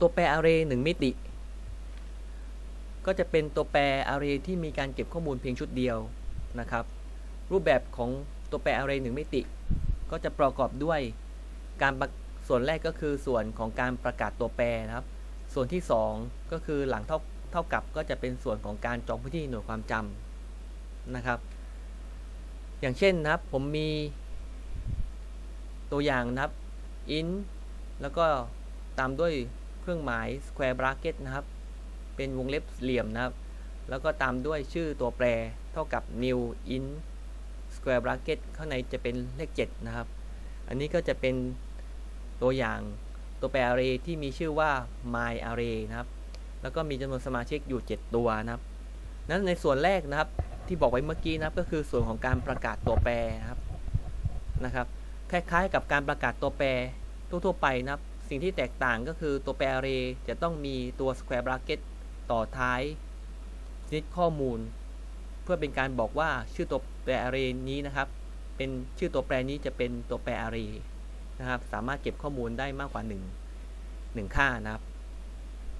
ตัวแปร array 1มิติ ก็จะเป็นตัวแปร array ที่มีการเก็บข้อมูลเพียงชุดเดียวนะครับ รูปแบบของตัวแปร array 1มิติ ก็จะประกอบด้วยการส่วนแรกก็คือส่วนของการประกาศตัวแปรนะครับ ส่วนที่ 2 ก็คือหลังเท่าเท่ากับก็จะเป็นส่วนของการจองพื้นที่หน่วยความจำนะครับ อย่างเช่นนะครับผมมีตัวอย่างนะครับ int แล้วก็ตามด้วย เครื่องหมาย square bracket นะครับ เป็นวงเล็บเหลี่ยมนะครับ แล้วก็ตามด้วยชื่อตัวแปรเท่ากับ new int square bracket ข้างในจะเป็นเลข 7 นะครับ อันนี้ก็จะเป็นตัวอย่างตัวแปร array ที่มีชื่อว่า my array นะครับ แล้วก็มีจำนวนสมาชิกอยู่ 7 ตัวนะครับ นั้นในส่วนแรกนะครับที่บอกไว้เมื่อกี้นะครับก็คือส่วนของการประกาศตัวแปรนะครับนะครับ คล้ายๆกับการประกาศตัวแปรทั่วๆไปนะครับ สิ่งที่แตกต่างก็คือตัวแปร array จะต้องมีตัว square bracket ต่อท้ายชนิดข้อมูล เพื่อเป็นการบอกว่าชื่อตัวแปร array นี้นะครับ เป็นชื่อตัวแปรนี้จะเป็นตัวแปร array นะครับ สามารถเก็บข้อมูลได้มากกว่า 1 1 ค่านะครับ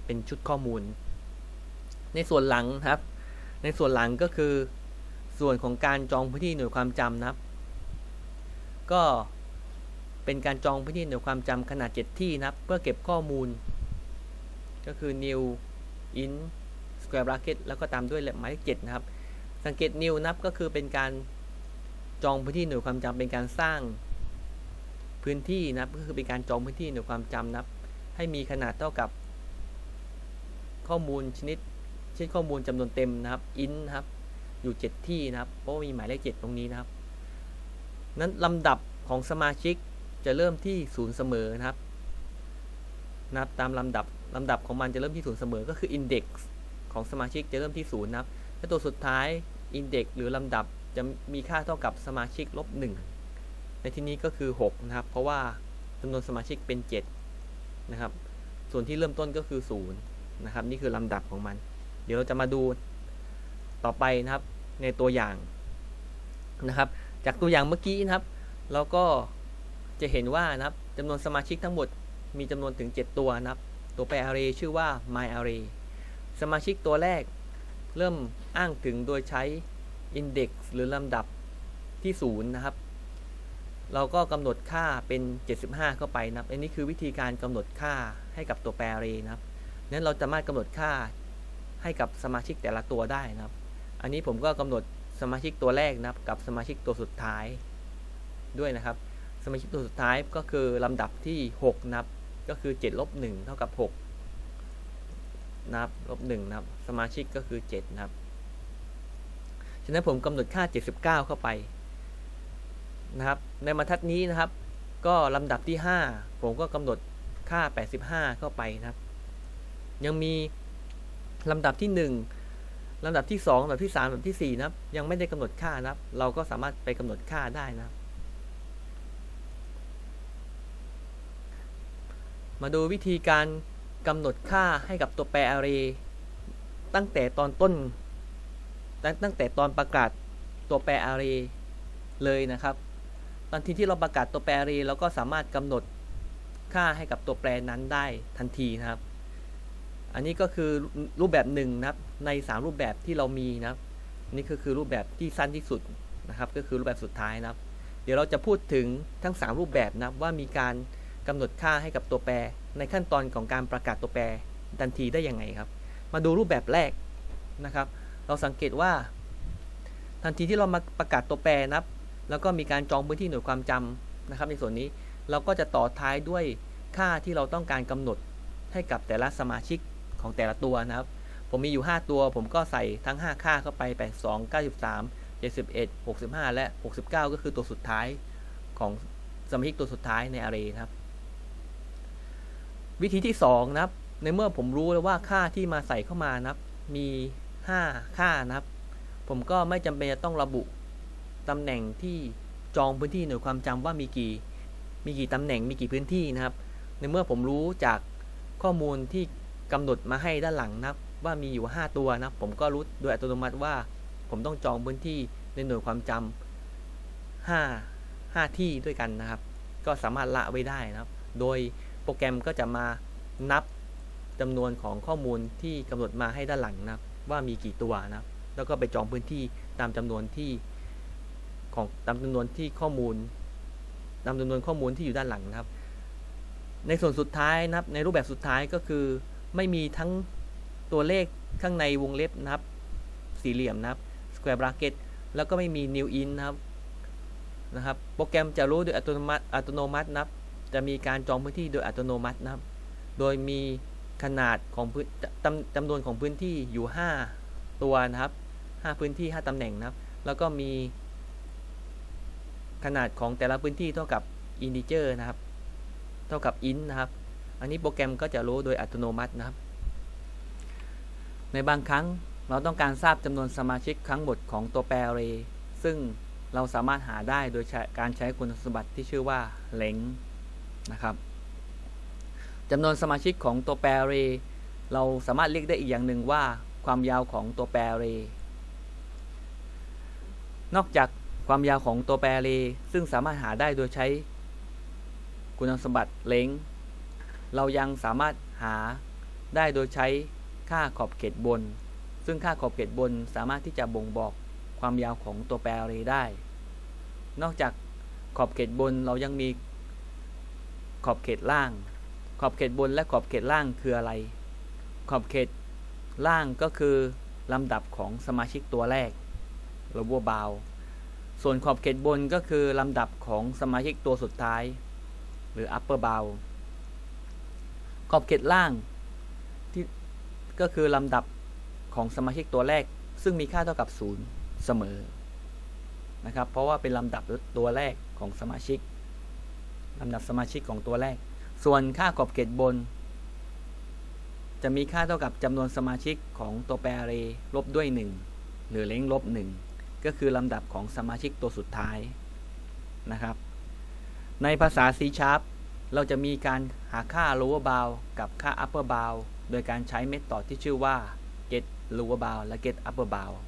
เป็นชุดข้อมูล ในส่วนหลังครับ ในส่วนหลังก็คือ ส่วนของการจองพื้นที่หน่วยความจำนะครับ ก็ เป็นการจองพื้นที่หน่วยความจำขนาด 7 ที่นะครับ เพื่อเก็บข้อมูล ก็คือ new int square bracket แล้วก็ตามด้วยหมายเลข7นะครับ สังเกต new นับก็คือเป็นการจองพื้นที่หน่วยความจำเป็นการสร้างพื้นที่นะครับก็คือเป็นการจองพื้นที่หน่วยความจำนับ ให้มีขนาดเท่ากับ ข้อมูลชนิดเช่นข้อมูลจำนวนเต็มนะครับ int นะครับอยู่ 7 ที่นะครับ เพราะมีหมายเลข7ตรงนี้นะครับ นั้นลำดับของสมาชิก จะเริ่มที่ศูนย์เสมอนะครับนับตามลำดับลำดับของมันจะเริ่มที่ศูนย์เสมอก็คือ index ของสมาชิกจะเริ่มที่ศูนย์นะครับและตัวสุดท้าย index หรือลำดับจะมีค่าเท่ากับสมาชิกลบ1ในที่นี้ก็คือ6นะครับ เพราะว่าจำนวนสมาชิกเป็น7นะครับ ส่วนที่เริ่มต้นก็คือ0นะครับ นี่คือลำดับของมัน เดี๋ยวเราจะมาดูต่อไปนะครับในตัวอย่างนะครับ จากตัวอย่างเมื่อกี้นะครับ เราก็ จะเห็นว่านะครับจำนวนสมาชิกทั้งหมดมีจำนวนถึง 7 ตัวนะครับ ตัวแปร array ชื่อว่า my array สมาชิกตัวแรกเริ่มอ้างถึงโดยใช้ index หรือลำดับที่ 0 นะครับ เราก็กำหนดค่าเป็น 75 เข้าไปนะครับ อันนี้คือวิธีการกำหนดค่าให้กับตัวแปร array นะครับนั้นเราจะสามารถกำหนดค่าให้กับสมาชิกแต่ละตัวได้นะครับ อันนี้ผมก็กำหนดสมาชิกตัวแรกนะครับ กับสมาชิกตัวสุดท้ายด้วยนะครับ มาชิกตัวสุดท้ายก็คือลำดับที่ 6นับ ก็คือ7ลบ1เท่ากับ 6นับลบ1นะครับ สมาชิกก็คือ 7 นะครับ ฉะนั้นผมกำหนดค่า 79 เข้าไปนะครับ ในบรรทัดนี้นะครับ ก็ลำดับที่ 5 ผมก็กำหนดค่า 85 เข้าไปนะครับ ยังมีลำดับที่ 1ลำดับที่2ลำดับที่3ลำดับที่4นะครับยังไม่ได้กำหนดค่านะครับ เราก็สามารถไปกำหนดค่าได้นะครับ มาดูวิธีการกำหนดค่าให้กับตัวแปร array ตั้งแต่ตอนต้น ตั้งแต่ตอนประกาศตัวแปร array เลยนะครับ ตอนที่ที่เราประกาศตัวแปร array เราก็สามารถกำหนดค่าให้กับตัวแปรนั้นได้ทันทีนะครับ อันนี้ก็คือรูปแบบหนึ่งนะครับ ใน 3 รูปแบบที่เรามีนะครับนี่ก็คือรูปแบบที่สั้นที่สุดนะครับ ก็คือรูปแบบสุดท้ายนะครับ เดี๋ยวเราจะพูดถึงทั้ง 3 รูปแบบนะครับว่ามีการ กำหนดค่าให้กับตัวแปร ในขั้นตอนของการประกาศตัวแปรทันทีได้ยังไงครับ มาดูรูปแบบแรกนะครับ เราสังเกตว่า ทันทีที่เรามาประกาศตัวแปรนับ แล้วก็มีการจองพื้นที่หน่วยความจำนะครับ ในส่วนนี้เราก็จะต่อท้ายด้วยค่าที่เราต้องการกำหนดให้กับแต่ละสมาชิกของแต่ละตัวนะครับ ผมมีอยู่ 5 ตัว ผมก็ใส่ทั้ง 5 ค่าเข้าไป 82 93 71 65 และ 69 ก็คือตัวสุดท้ายของสมาชิกตัวสุดท้ายใน array นะครับ วิธีที่2นะครับ ในเมื่อผมรู้แล้วว่าค่าที่มาใส่เข้ามานะครับ มี 5 ค่านะครับ ผมก็ไม่จำเป็นจะต้องระบุตำแหน่งที่จองพื้นที่หน่วยความจำว่ามีกี่มีกี่ตำแหน่งมีกี่พื้นที่นะครับ ในเมื่อผมรู้จากข้อมูลที่กำหนดมาให้ด้านหลังนะครับ ว่ามีอยู่ 5 ตัวนะผมก็รู้โดยอัตโนมัติว่า ผมต้องจองพื้นที่ในหน่วยความจำ5 5 ที่ด้วยกันนะครับ ก็สามารถละไว้ได้นะครับ โดย โปรแกรมก็จะมานับจำนวนของข้อมูลที่กำหนดมาให้ด้านหลังนะครับว่ามีกี่ตัวนะครับแล้วก็ไปจองพื้นที่ตามจำนวนที่ของตามจำนวนที่ข้อมูล ตามจำนวนข้อมูลที่อยู่ด้านหลังนะครับ ในส่วนสุดท้ายนะครับ ในรูปแบบสุดท้ายก็คือ ไม่มีทั้งตัวเลขข้างในวงเล็บนะครับ สี่เหลี่ยมนะครับ square bracket แล้วก็ไม่มี new in นะครับนะครับ โปรแกรมจะรู้โดยอัตโนมัติอัตโนมัตินะครับ จะมีการจองพื้นที่โดยอัตโนมัตินะครับ โดยมีขนาดของพื้นจำจำนวนของพื้นที่อยู่ 5 ตัวนะครับ 5 พื้นที่ 5ตำแหน่งนะครับ แล้วก็มี ขนาดของแต่ละพื้นที่เท่ากับ integer นะครับ เท่ากับ int นะครับ อันนี้โปรแกรมก็จะรู้โดยอัตโนมัตินะครับ ในบางครั้งเราต้องการทราบจำนวนสมาชิกครั้งหมดของตัวแปร array ซึ่งเราสามารถหาได้โดยการใช้คุณสมบัติที่ชื่อว่า length นะครับจำนวนสมาชิกของตัวแปร array เราสามารถเรียกได้อีกอย่างหนึ่งว่าความยาวของตัวแปร array นอกจากความยาวของตัวแปร array ซึ่งสามารถหาได้โดยใช้คุณสมบัติ length เรายังสามารถหาได้โดยใช้ค่าขอบเขตบน ซึ่งค่าขอบเขตบนสามารถที่จะบ่งบอกความยาวของตัวแปร array ได้ นอกจากขอบเขตบนเรายังมี ขอบเขตล่าง ขอบเขตบนและขอบเขตล่างคืออะไร ขอบเขตล่างก็คือลำดับของสมาชิกตัวแรก lower bound ส่วนขอบเขตบนก็คือลำดับของสมาชิกตัวสุดท้าย หรือ upper bound ขอบเขตล่างที่ก็คือลำดับของสมาชิกตัวแรก ซึ่งมีค่าเท่ากับ 0 เสมอนะครับเพราะว่าเป็นลำดับตัวแรกของสมาชิก ลำดับสมาชิกของตัวแรก ส่วนค่าขอบเขตบน จะมีค่าเท่ากับจำนวนสมาชิกของตัวแปร array ลบด้วย 1 หรือเล้งลบ 1 ก็คือลำดับของสมาชิกตัวสุดท้ายนะครับ ในภาษา C Sharp เราจะมีการหาค่า lower bound กับค่า upper bound โดยการใช้เมธอดที่ชื่อว่า get lower bound และ get upper bound